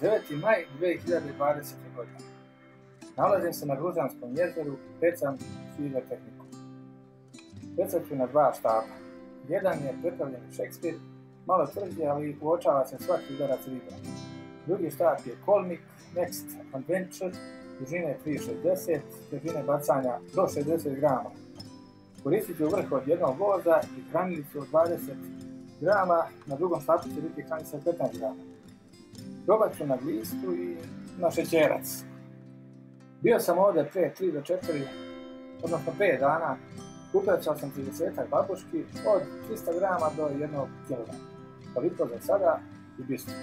9. maj 2020. godine. Nalazim se na Gružanskom jezeru, pecam tehniku. Pecat ću na dva štapa. Jedan je prepravljeni Šekspir, malo tvrđi, ali uočava se svaki udarac riba. Drugi štap je Kolnik Next Adventure, dužine 360, težine bacanja do 60 grama. Koristit ću vrh od jednog voza i hranilicu od 20 grama, na drugom štapu će biti hranica od 15 grama. Probat ću na glistu i na šećerac. Bio sam ovdje prije 3 do 4, odnosno 5 dana, Uplaćao sam 30 babuški od 300 grama do 1 kg. Toliko za sada i bistro.